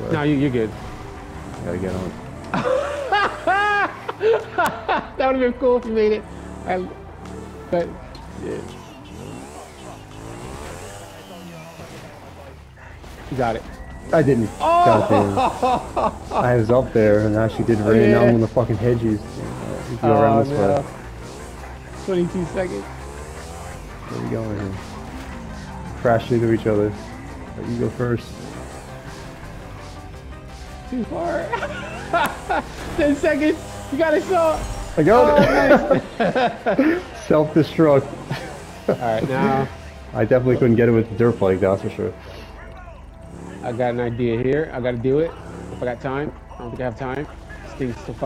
But No, you, you're good. gotta get on. that would have been cool if you made it. I, but yeah. You got it. I didn't. Oh! I was up there and actually did rain. Now yeah. I'm on the fucking hedges. You go Oh, around this oh, no. way. 22 seconds. Where are we going here? Crash into each other. You go first. Too far. 10 seconds. You got it, Shaw. I got it. Oh, Self-destruct. All right, now I definitely couldn't get it with the dirt bike, that's for sure. I got an idea here. I got to do it. If I got time. I don't think I have time. This thing's so fucking